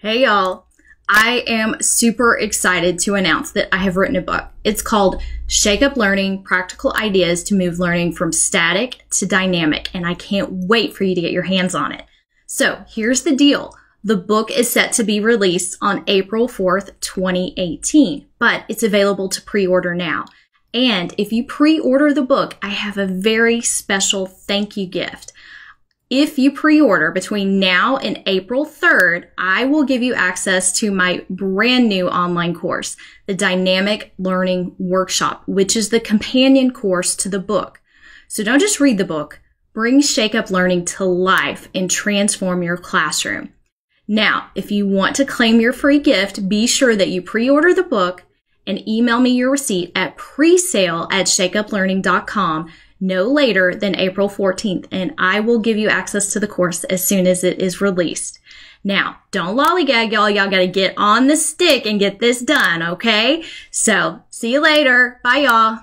Hey y'all. I am super excited to announce that I have written a book. It's called Shake Up Learning Practical Ideas to Move Learning from Static to Dynamic, and I can't wait for you to get your hands on it. So here's the deal. The book is set to be released on April 4th, 2018, but it's available to pre order now. And if you pre order the book, I have a very special thank you gift. If you pre-order between now and April 3rd, I will give you access to my brand new online course, the Dynamic Learning Workshop, which is the companion course to the book. So don't just read the book, bring Shake Up Learning to life and transform your classroom. Now, if you want to claim your free gift, be sure that you pre-order the book and email me your receipt at presale at shakeuplearning.com no later than April 14th, and I will give you access to the course as soon as it is released. Now, don't lollygag, y'all. Y'all got to get on the stick and get this done, okay? So, see you later. Bye, y'all.